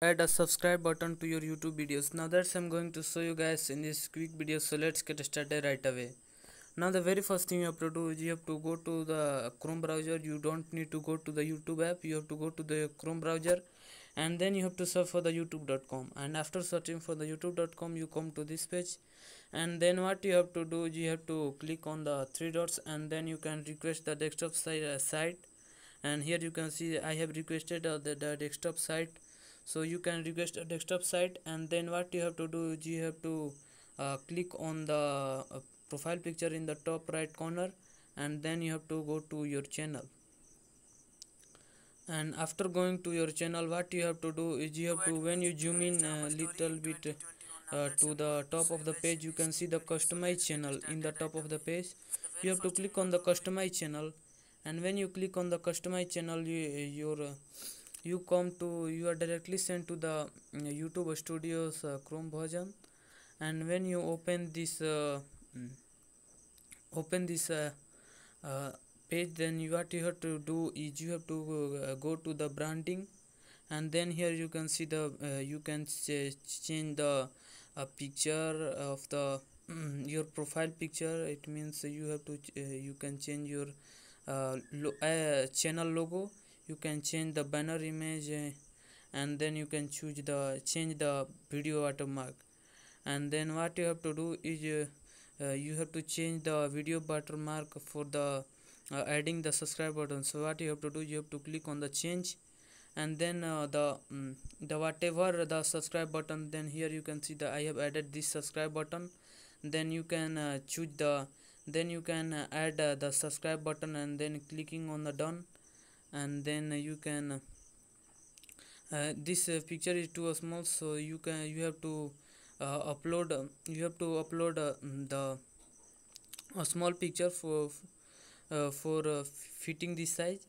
add a subscribe button to your youtube videos. Now that's i'm going to show you guys in this quick video so let's get started right away. Now the very first thing you have to do is you have to go to the chrome browser. You don't need to go to the youtube app. You have to go to the chrome browser and then you have to search for the youtube.com and after searching for the youtube.com you come to this page. And then what you have to do is you have to click on the three dots and then you can request the desktop site, and here you can see i have requested uh, the desktop site so you can request a desktop site and then what you have to do is you have to uh, click on the uh, profile picture in the top right corner and then you have to go to your channel. And after going to your channel what you have to do is you have to when you zoom in a little bit uh, to the top of the page you can see the customize channel. In the top of the page you have to click on the customize channel. And when you click on the customize channel you, your uh, you come to you are directly sent to the uh, youtube studios uh, chrome version. And when you open this uh, mm, open this uh, uh, page then you, what you have to do is you have to go to the branding. And then here you can see the you can ch change the picture of the mm, your profile picture. It means you have to you can change your lo channel logo you can change the banner image uh, and then you can choose the change the video watermark. And then what you have to do is uh, uh, you have to change the video watermark for the uh, adding the subscribe button. So what you have to do you have to click on the change and then uh, the um, the whatever the subscribe button then here you can see that i have added this subscribe button. Then you can uh, choose the then you can add the subscribe button and then clicking on the done and then you can uh, this uh, picture is too small so you can you have to uh, upload uh, you have to upload uh, the a small picture for uh, for fitting this size.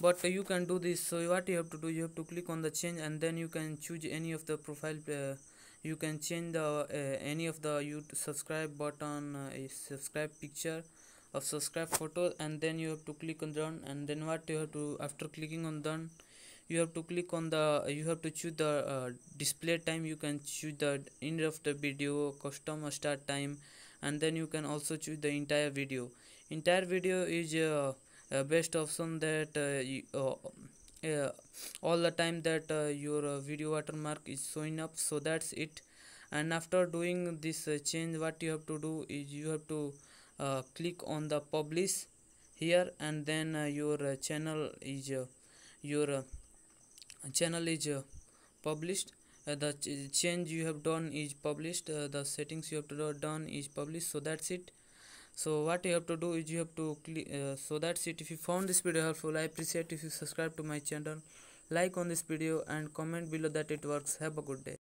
But you can do this so what you have to do you have to click on the change and then you can choose any of the profile you can change the any of the you subscribe button subscribe picture of subscribe photo and then you have to click on done and then what you have to after clicking on done you have to click on the you have to choose the uh, display time. You can choose the end of the video custom start time and then you can also choose the entire video. Entire video is uh, uh, best option that uh, you, uh, all the time that uh, your video watermark is showing up. So that's it. And after doing this change what you have to do is you have to uh, click on the publish here and then uh, your uh, channel is your channel is published. Uh, the ch change you have done is published. Uh, the settings you have to do done is published. So that's it. So what you have to do is you have to uh, so that's it. If you found this video helpful i appreciate if you subscribe to my channel. Like on this video and comment below that it works. Have a good day